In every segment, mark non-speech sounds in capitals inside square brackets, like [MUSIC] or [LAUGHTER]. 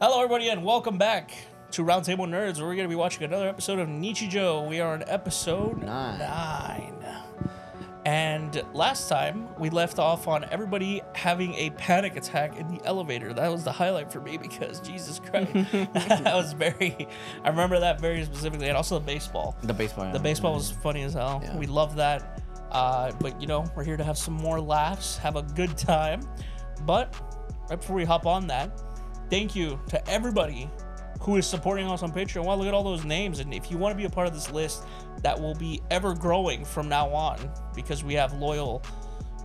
Hello, everybody, and welcome back to Roundtable Nerds, where we're going to be watching another episode of Nichijou. We are on episode Nine. nine. And last time we left off on everybody having a panic attack in the elevator. That was the highlight for me because Jesus Christ, [LAUGHS] that was very. I remember that very specifically, and also the baseball. The baseball. The baseball was funny as hell. Yeah. We love that. Uh, but you know, we're here to have some more laughs, have a good time. But right before we hop on that, thank you to everybody who is supporting us on Patreon. Wow, look at all those names. And if you want to be a part of this list that will be ever growing from now on, because we have loyal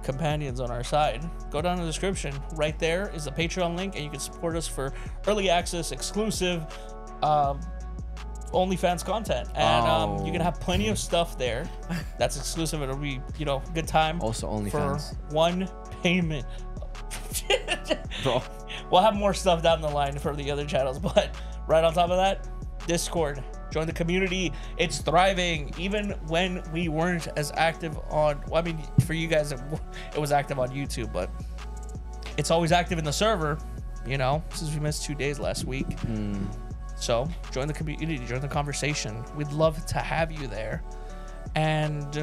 companions on our side, go down in the description. Right there is the Patreon link, and you can support us for early access, exclusive, um, OnlyFans content. And um, you're gonna have plenty of stuff there that's exclusive. It'll be, you know, good time Also OnlyFans for OnlyFans. one payment. Bro. We'll have more stuff down the line for the other channels, [LAUGHS] but right on top of that, Discord. Join the community. It's thriving. Even when we weren't as active on, well, I mean, for you guys, it, it was active on YouTube, but it's always active in the server, you know, since we missed two days last week. Hmm. So join the community, join the conversation. We'd love to have you there. And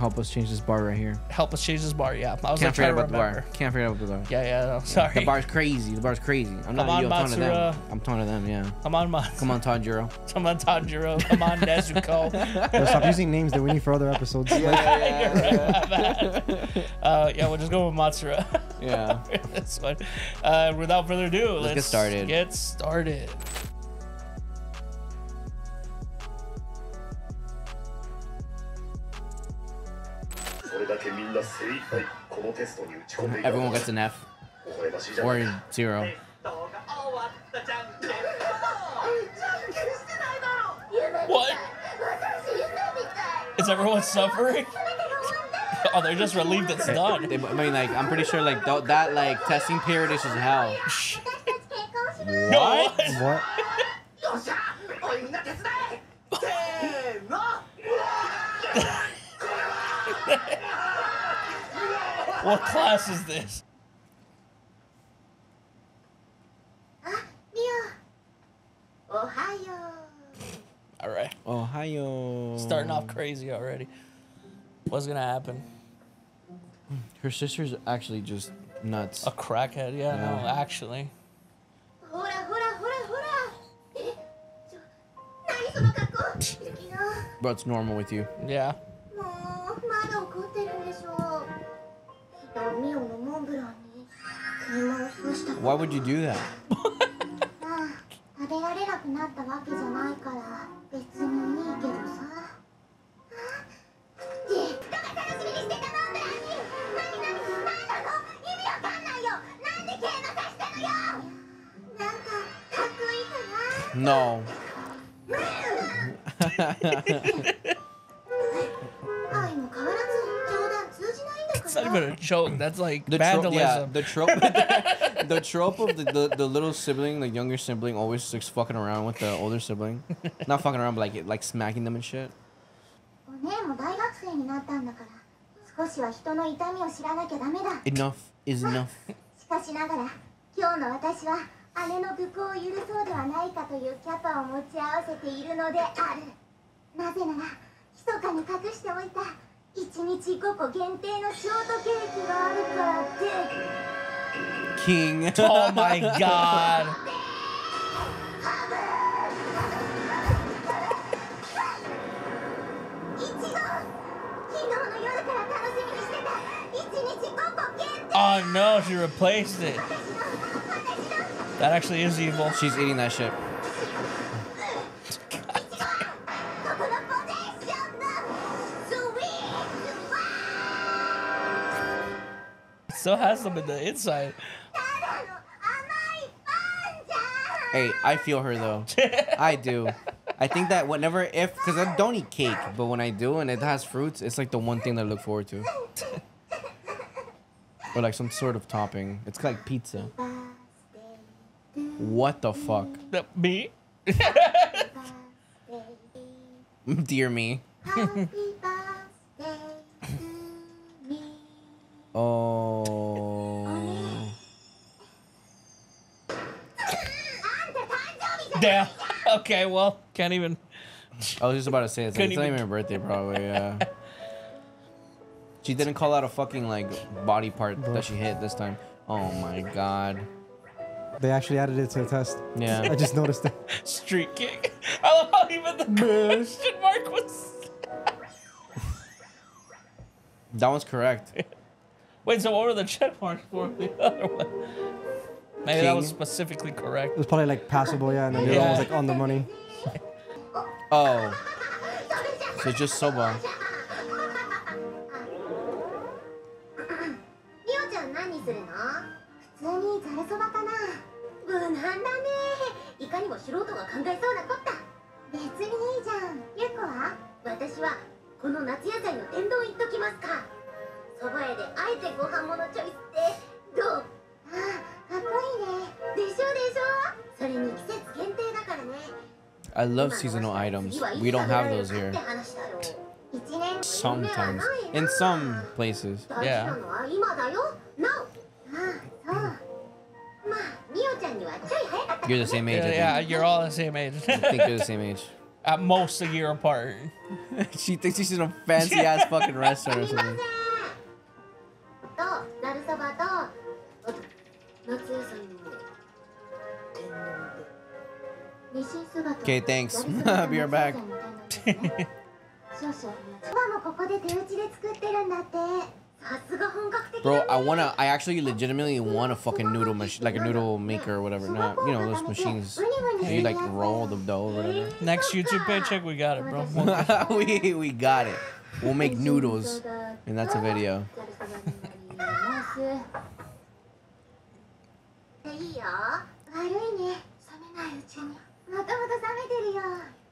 Help us change this bar right here. help us change this bar. Yeah, I was Can't like, trying forget to about the bar. Can't forget about the bar. Yeah, yeah. No, sorry. The bar's crazy. The bar's crazy. I'm not on, you. I'm talking to Matsura. them. I'm talking to them. Yeah. Come on, man. Come on, Tanjiro. [LAUGHS] Come on, Tanjiro. Come on, Nezuko. [LAUGHS] Yo, stop using names that we need for other episodes. You're right, [LAUGHS] my bad. uh, yeah, we'll just go with Matsura. Yeah. this one. Uh, without further ado, let's, get started. Get started. Everyone gets an F. Or zero. What? Is everyone suffering? [LAUGHS] oh, they're just relieved it's done. They, I mean, like, I'm pretty sure, like, th that, like, testing period is just hell. [LAUGHS] what? What? [LAUGHS] What class is this? Ohio. All right. Ohio. Starting off crazy already. What's gonna happen? Her sister's actually just nuts. A crackhead, yeah, yeah. no, actually. But it's normal with you. Yeah. Why would you do that? まあ食べられなくなったわけじゃないから別にいいけどさずっとが楽しみにしてたモンブランに何何何なの意味わかんないよなんでゲームさせたのよなんかかっこいいかな No. 愛も変わらず冗談通じないんだ It's か not ら even a joke. That's like The trope, vandalism. yeah, the trope, [LAUGHS] the trope of the, the, the little sibling, the younger sibling, always like fucking around with the older sibling. Not fucking around, but like like smacking them and shit. お姉も大学生になったんだから少しは人の痛みを知らなきゃダメだ Enough is enough. [LAUGHS] しかしながら今日の私は姉の愚行を許そうではないかというキャパを持ち合わせているのであるなぜなら密かに隠しておいた1日5個限定のショートケーキがあるからって king. [LAUGHS] Oh my god. [LAUGHS] Oh no, she replaced it. That actually is evil. She's eating that shit. still has them in the inside. Hey, I feel her though. [LAUGHS] I do. I think that whenever if because I don't eat cake, but when I do and it has fruits, it's like the one thing that I look forward to. or like some sort of topping. It's like pizza. What the fuck? The- Me? [LAUGHS] Dear me. Happy birthday to me. Oh. Damn. [LAUGHS] Okay, well, can't even. I was just about to say it's, like, Couldn't it's not even- even her birthday, probably. Yeah. she didn't call out a fucking like body part that she hit this time. Oh my god. They actually added it to the test. Yeah. I just noticed it. [LAUGHS] Street kick. I love how even the question mark was. that one's correct. [LAUGHS] Wait, so what were the check marks for the other one? Maybe that was specifically correct. It was probably like passable, yeah, and then the other one was like on the money. Oh. So just soba. I love seasonal items. We don't have those here. Sometimes. In some places. Yeah. You're the same age. Yeah, yeah you're all the same age. I think you're the same age. [LAUGHS] At most a year apart. [LAUGHS] she thinks she's in a fancy ass fucking restaurant or something. [LAUGHS] [LAUGHS] Okay, thanks. [LAUGHS] Be right back. [LAUGHS] Bro, I wanna. I actually legitimately want a fucking noodle machine, like a noodle maker or whatever. Not, you know, those machines. Where you like roll the dough or whatever. Next YouTube paycheck, we got it, bro. we we got it. We'll make noodles, and that's a video.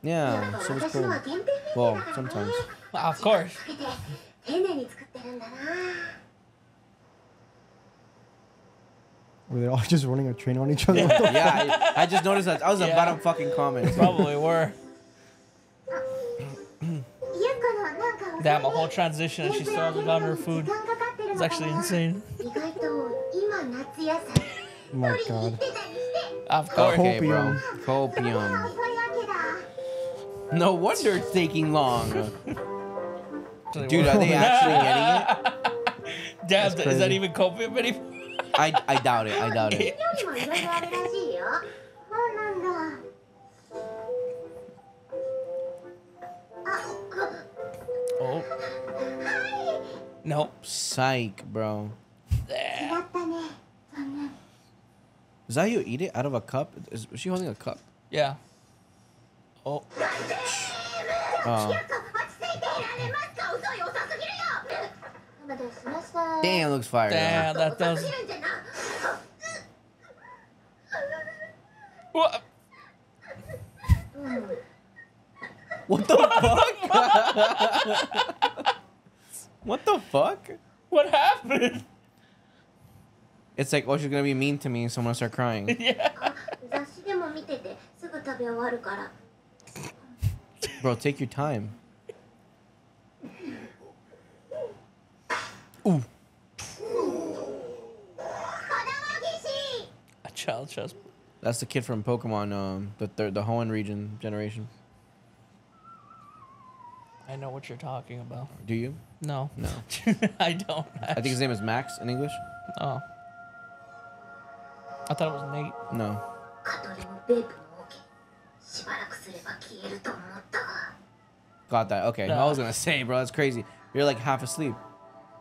Yeah, so it's cool. Well, sometimes. Well, of course. Were they all just running a train on each other? Yeah, yeah I, I, just noticed that. I was yeah. a bottom fucking comment. Probably were. Oh. Damn, a whole transition and she still hasn't gotten her food. It's actually insane. [LAUGHS] oh my god. Of course. Okay, bro. Copium. No wonder it's taking long. [LAUGHS] Dude, are they actually getting it? [LAUGHS] Damn, is that even copium anymore? I, I doubt it. I doubt it. [LAUGHS] oh. Nope. Psych, bro. Is that how you eat it out of a cup? Is, is she holding a cup? Yeah. Oh. Uh. Damn, looks fire. Damn, though. that does. what? What the fuck? [LAUGHS] what the fuck? What happened? It's like, oh, she's gonna be mean to me, so I'm gonna start crying. [LAUGHS] yeah. [LAUGHS] Bro, take your time. Ooh. A child chest. That's the kid from Pokemon, um, the third, the Hoenn region generation. I know what you're talking about. Do you? No. No. [LAUGHS] I don't. Actually. I think his name is Max in English. Oh. I thought it was Nate. No. Got that. Okay. No. I was gonna say, bro, that's crazy. You're like half asleep.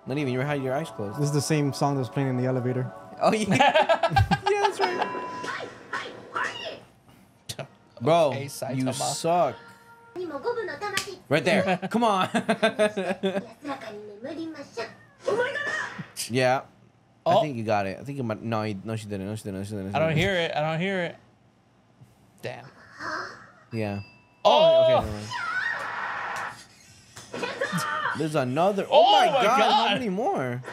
Not even. You had your eyes closed. This is the same song that was playing in the elevator. Oh yeah. [LAUGHS] yeah, that's right. [LAUGHS] bro, okay, you suck. Right there. [LAUGHS] Come on. yeah. Oh. I think you got it. I think you might. No, you, no, she didn't. No, she didn't. No, she didn't. I don't hear it. I don't hear it. Damn. Yeah. Oh. oh. Okay. Oh. There's another. Oh, oh my, my god. god. How many more?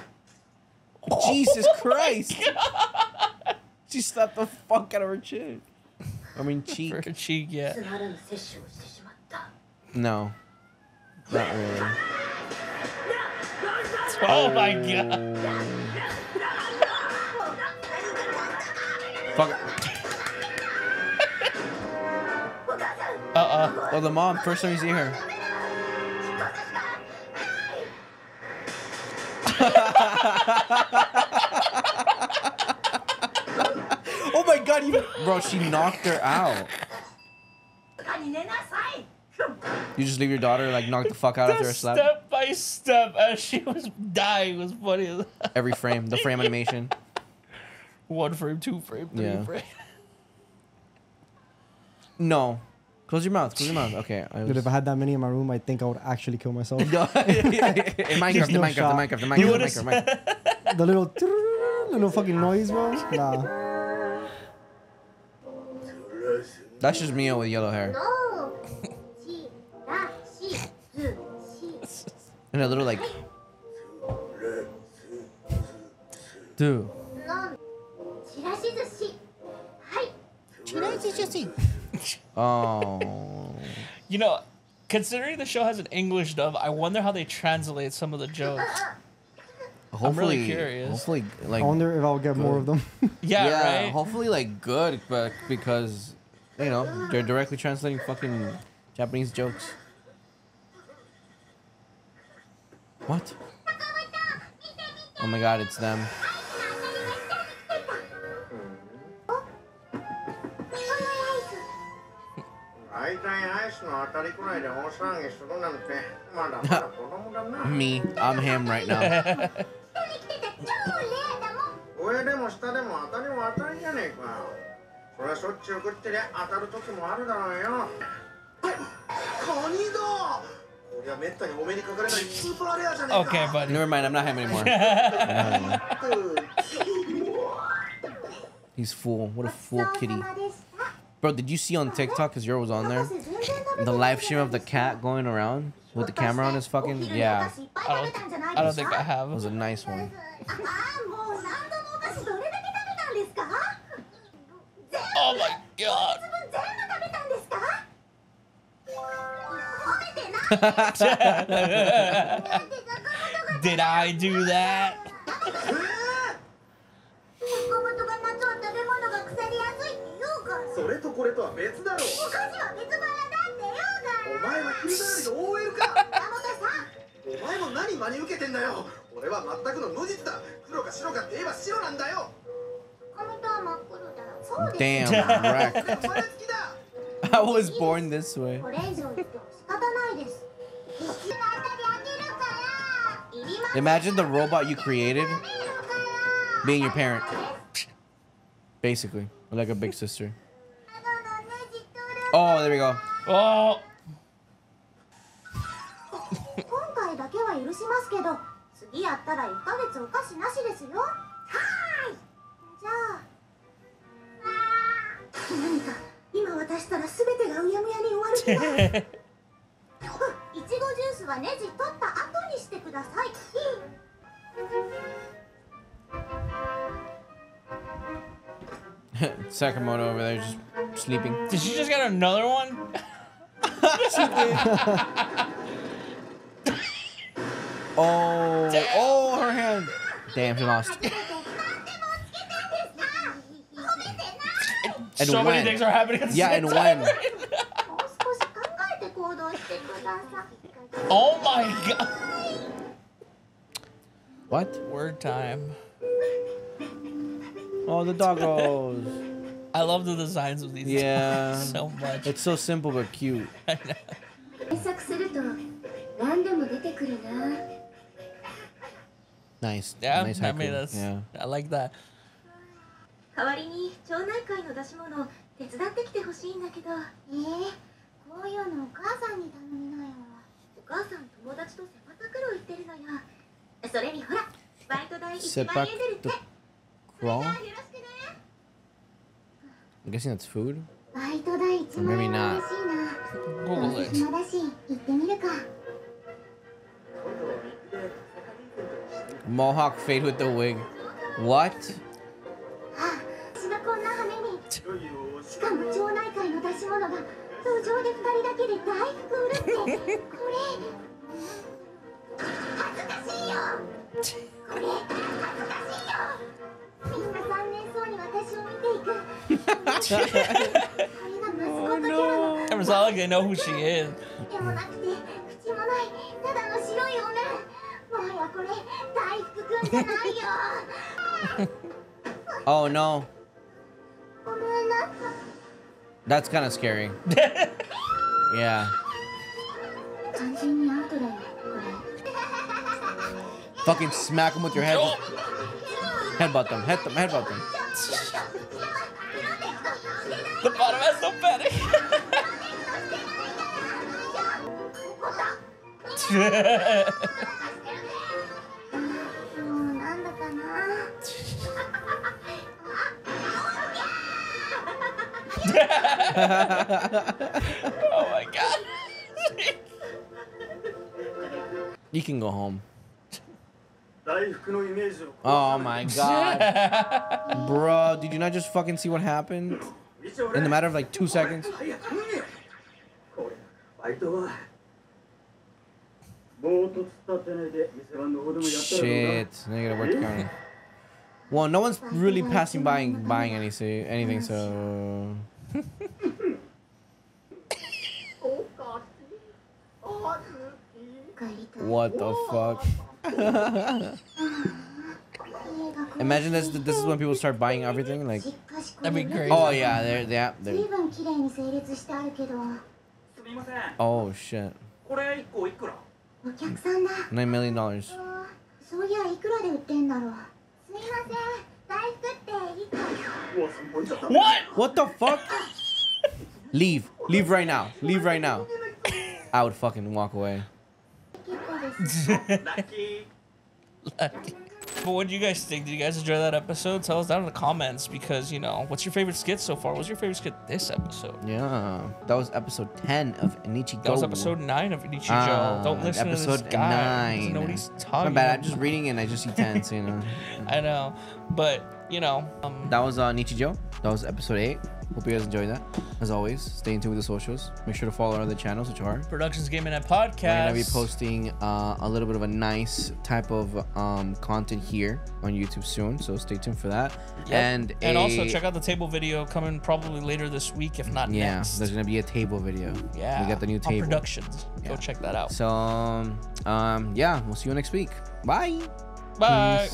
Oh Jesus Christ. She slapped the fuck out of her chin. I mean [LAUGHS] cheek. her cheek, yeah. No. Not really. [LAUGHS] Oh my god. Oh. Fuck it. Uh-uh. Oh, the mom. First time you see her. [LAUGHS] oh my god, you... Bro, she knocked her out. You just leave your daughter like knock the fuck out after a slap. Step by step, as she was dying was funny. Every frame, the frame animation one frame, two frame, three yeah. frame. [LAUGHS] No. Close your mouth. Close your mouth. Okay. I was... Dude, if I had that many in my room, I think I would actually kill myself. [LAUGHS] [LAUGHS] the Minecraft, no Minecraft, Minecraft, Minecraft, Minecraft, Minecraft, Minecraft. The little, little fucking noise, bro. Nah. That's just Mio with yellow hair. No. and a little like. Dude oh. You know, considering the show has an English dub, I wonder how they translate some of the jokes. Hopefully, I'm really curious. Hopefully, like I wonder if I'll get good. more of them. [LAUGHS] yeah, yeah right? Hopefully, like good, but because you know they're directly translating fucking Japanese jokes. What? Oh my god, it's them. Me, I'm ham right now. okay, but never mind. I'm not ham anymore. [LAUGHS] he's fool. What a fool kitty. Bro, did you see on TikTok? Cause yours was on there. The live stream of the cat going around with the camera on his fucking yeah. I don't, I don't think I have. It was a nice one. Oh my god. [LAUGHS] Did I do that? それとこれとは別だろお菓子は別腹だって言うからお前は昼下がりの OL か山本さんお前も何真に受けてんだよ俺は全くの無実だ黒か白かって言えば白なんだよ髪とは真っ黒だそうです Damn, そ wreck. れ生まれつきだ I was born this way. [LAUGHS] これ以上言っても仕方ないです必死の当たりあげるからいりません Imagine the robot you created 食べるから being your parent, [LAUGHS] basically, or like a big sister. Oh, there we go. Oh, [LAUGHS] 今回だけは許しますけど次やったら1ヶ月お菓子なしですよ。はーい。じゃあ何か今渡したら全てがうやむやに終わる気が。[LAUGHS] いちごジュースはネジ取った後にしてください。[LAUGHS] Sakamoto over there just sleeping. Did she just get another one? she did. oh, Damn. oh, her hand. Damn, she lost. and so when? many things are happening at the yeah, same and time. when? oh my god. What? Word time. Oh, the doggos. I love the designs of these Yeah. so [LAUGHS] much. It's so simple but cute. [LAUGHS] 検索すると何でも出てくるな Nice. Yeah, nice I haiku. mean that's Yeah. I like that. 代わりに町内会の出し物を手伝ってきてほしいんだけどええこういうのお母さんに頼みなよお母さん友達とセパタクロー行ってるのよそれにほらバイト代1万円出るって Crawl? よろしくね I'm guessing that's food? Or maybe not. Google it. Mohawk fade with the wig. What? oh no. It's not like they know who she is. oh no. That's kind of scary. [LAUGHS] yeah. [LAUGHS] Fucking smack them with your head. Headbutt them. Head them. Headbutt them. The bottom has no panic. [LAUGHS] oh my god. you can go home. Oh my god. Bro, did you not just fucking see what happened? in the matter of like two seconds. Shit, negative word counter. Well, no one's really passing by and buying anything, anything so. [LAUGHS] what the fuck? [LAUGHS] Imagine this. This is when people start buying everything. Like that'd be great. Oh yeah, they're yeah. They're... Oh shit. Nine million dollars. What? What the fuck? Leave. Leave right now. Leave right now. I would fucking walk away. Lucky. But what do you guys think? Did you guys enjoy that episode? Tell us down in the comments because, you know, what's your favorite skit so far? What's your favorite skit this episode? Yeah, that was episode ten of Inichigo. That was episode 9 of Inichijo. Ah, Don't listen to this episode guy. He doesn't nine. know what he's My talking bad. I'm just reading it and I just see ten. You [LAUGHS] know. I know. But, you know, um, That was uh, Nichijou. That was episode 8. Hope you guys enjoyed that. As always, stay in tune with the socials. Make sure to follow our other channels, which are. Productions Gaming and Podcast. We're going to be posting uh, a little bit of a nice type of um, content here on YouTube soon. So stay tuned for that. Yep. And, and also check out the table video coming probably later this week, if not Yeah, next. there's going to be a table video. yeah, We got the new table. Productions. Go check that out. So, um, um, yeah, we'll see you next week. Bye. Bye.